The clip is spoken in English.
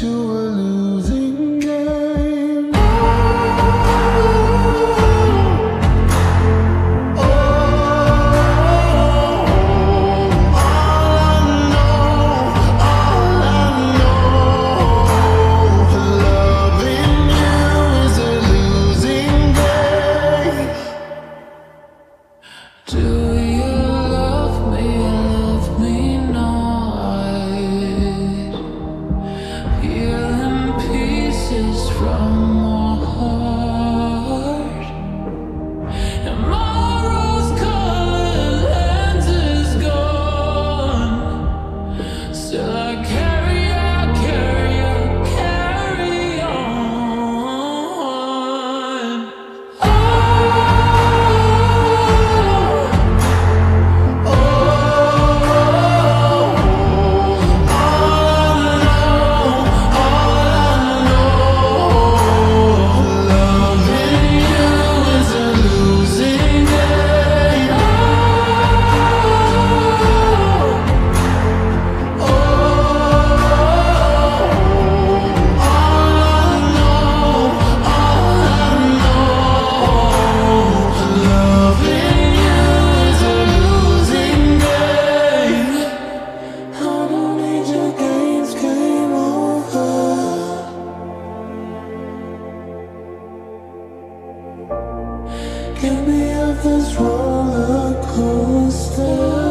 to Oh. Give me of this roller coaster.